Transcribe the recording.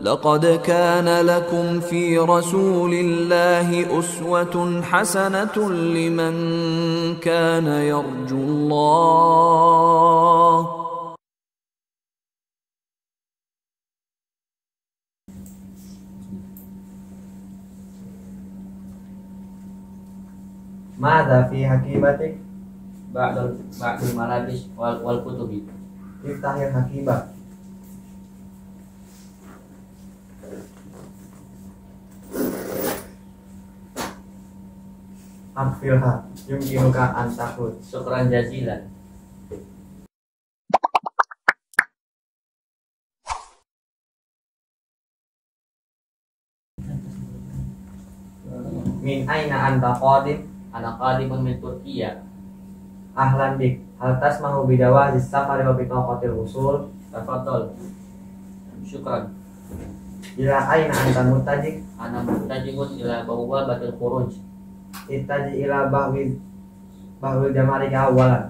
لقد كان لكم في رسول الله أسوة حسنة لمن كان يرجو الله. ماذا في حكيمتك؟ malabis wal wal kutubi. افتح الحكيمة. anfilha yumkinuka antahud syukran jazilan min aina anta qadim? Ana qadimun min turkiya. Ahlan bik hal tasmahu bidawa di safari wa bitaqatil usul Tafatol syukran. Ila aina anta mutajik ana mutajikun ila bawa batil kuruj intaj ila bahwi bahwi jamari awalan